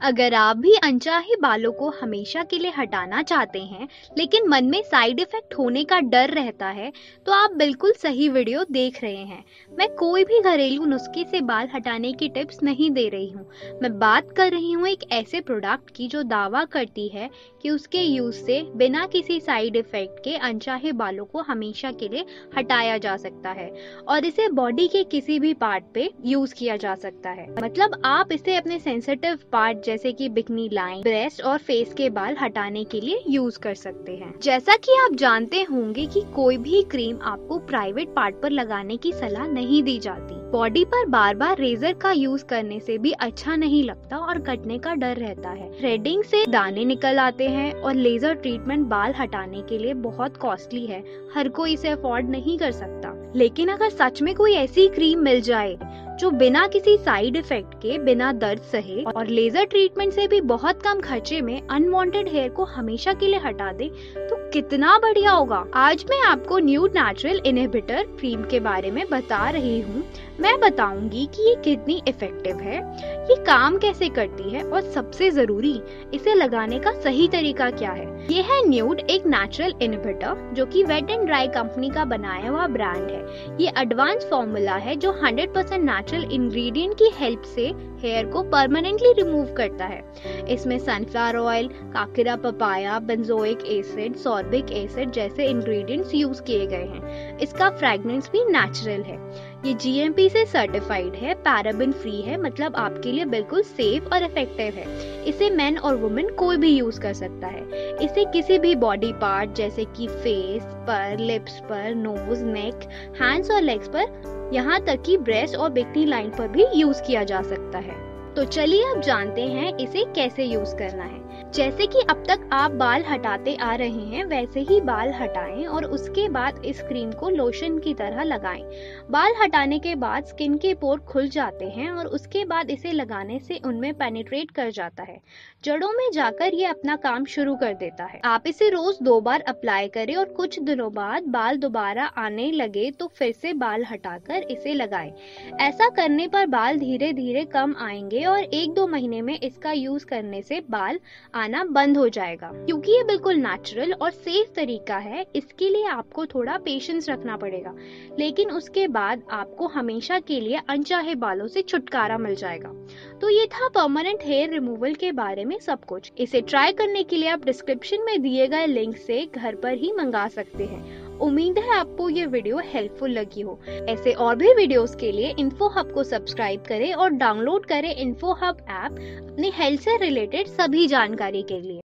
अगर आप भी अनचाहे बालों को हमेशा के लिए हटाना चाहते हैं, लेकिन मन में साइड इफ़ेक्ट होने का डर रहता है तो आप बिल्कुल सही वीडियो देख रहे हैं। मैं कोई भी घरेलू नुस्खे से बाल हटाने की टिप्स नहीं दे रही हूँ। मैं बात कर रही हूँ एक ऐसे प्रोडक्ट की जो दावा करती है कि उसके यूज़ से बिना किसी साइड इफ़ेक्ट के अनचाहे बालों को हमेशा के लिए हटाया जा सकता है और इसे बॉडी के किसी भी पार्ट पे यूज़ किया जा सकता है। मतलब आप इसे अपने सेंसिटिव पार्ट जैसे कि बिकनी लाइन, ब्रेस्ट और फेस के बाल हटाने के लिए यूज़ कर सकते हैं। जैसा कि आप जानते होंगे कि कोई भी क्रीम आपको प्राइवेट पार्ट पर लगाने की सलाह नहीं दी जाती। बॉडी पर बार बार रेजर का यूज़ करने से भी अच्छा नहीं लगता और कटने का डर रहता है। थ्रेडिंग से दाने निकल आते हैं और लेजर ट्रीटमेंट बाल हटाने के लिए बहुत कॉस्टली है। हर कोई इसे अफोर्ड नहीं कर सकता। लेकिन अगर सच में कोई ऐसी क्रीम मिल जाए जो बिना किसी साइड इफ़ेक्ट के, बिना दर्द सहे और लेजर ट्रीटमेंट से भी बहुत कम खर्चे में अनवांटेड हेयर को हमेशा के लिए हटा दे तो कितना बढ़िया होगा। आज मैं आपको न्यू नेचुरल इनहिबिटर क्रीम के बारे में बता रही हूँ। मैं बताऊँगी कि ये कितनी इफ़ेक्टिव है, ये काम कैसे करती है और सबसे ज़रूरी, इसे लगाने का सही तरीका क्या है। ये है न्यूड एक नेचुरल इनहिबिटर जो कि वेट एंड ड्राई कंपनी का बनाया हुआ ब्रांड है। ये एडवांस फॉर्मूला है जो 100% नेचुरल इंग्रेडिएंट की हेल्प से हेयर को परमानेंटली रिमूव करता है। इसमें sunflower oil काकिरा papaya benzoic acid sorbic acid जैसे इंग्रेडिएंट्स यूज़ किए गए हैं। इसका फ्रेग्रेंस भी नेचुरल है। ये जीएमपी से सर्टिफाइड है पैराबिन फ्री है मतलब आपके लिए बिल्कुल सेफ़ और इफ़ेक्टिव है। इसे मैन और वुमेन कोई भी यूज़ कर सकता है। इसे किसी भी बॉडी पार्ट जैसे कि फेस पर लिप्स पर नोज़ नेक हैंड्स और लेग्स पर, यहाँ तक कि ब्रेस्ट और बिकनी लाइन पर भी यूज़ किया जा सकता है। तो चलिए अब जानते हैं इसे कैसे यूज़ करना है। जैसे कि अब तक आप बाल हटाते आ रहे हैं, वैसे ही बाल हटाएँ और उसके बाद इस क्रीम को लोशन की तरह लगाएँ। बाल हटाने के बाद स्किन के पोर खुल जाते हैं और उसके बाद इसे लगाने से उनमें पेनिट्रेट कर जाता है जड़ों में जाकर ये अपना काम शुरू कर देता है आप इसे रोज दो बार अप्लाई करें और कुछ दिनों बाद बाल दोबारा आने लगे तो फिर से बाल हटाकर इसे लगाएँ। ऐसा करने पर बाल धीरे धीरे कम आएँगे और एक दो महीने में इसका यूज़ करने से बाल आना बंद हो जाएगा। क्योंकि ये बिल्कुल नेचुरल और सेफ़ तरीका है, इसके लिए आपको थोड़ा पेशेंस रखना पड़ेगा। लेकिन उसके बाद आपको हमेशा के लिए अनचाहे बालों से छुटकारा मिल जाएगा। तो ये था परमानेंट हेयर रिमूवल के बारे में सब कुछ। इसे ट्राई करने के लिए आप डिस्क्रिप्शन में दिए गए लिंक से घर पर ही मंगा सकते हैं। उम्मीद है आपको ये वीडियो हेल्पफुल लगी हो। ऐसे और भी वीडियोस के लिए इन्फो हब को सब्सक्राइब करें और डाउनलोड करें इन्फो हब ऐप अपने हेल्थ से रिलेटेड सभी जानकारी के लिए।